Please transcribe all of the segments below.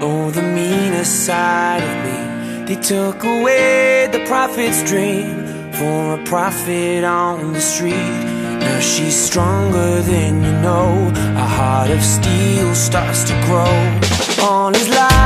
All the meanest side of me. They took away the prophet's dream For a profit on the street. Now she's stronger than you know. A heart of steel starts to grow. On his life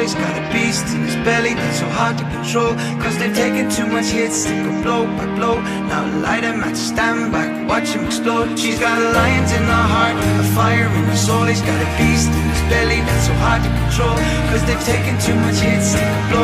he's got a beast in his belly that's so hard to control. Cause they've taken too much hits, they go blow by blow. Now light him at stand back, watch him explode. She's got a lions in her heart, a fire in her soul. He's got a beast in his belly that's so hard to control. Cause they've taken too much hits, they go blow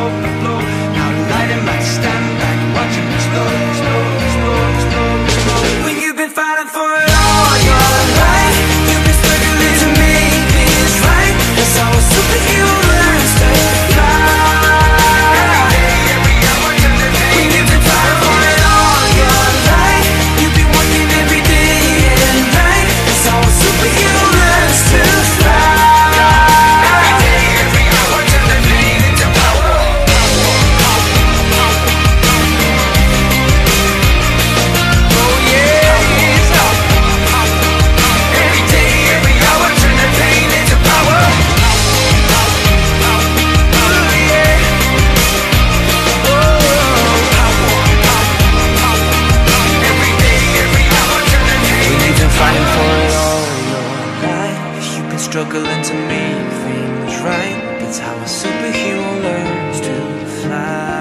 and struggling to make things right. That's how a superhero learns to fly.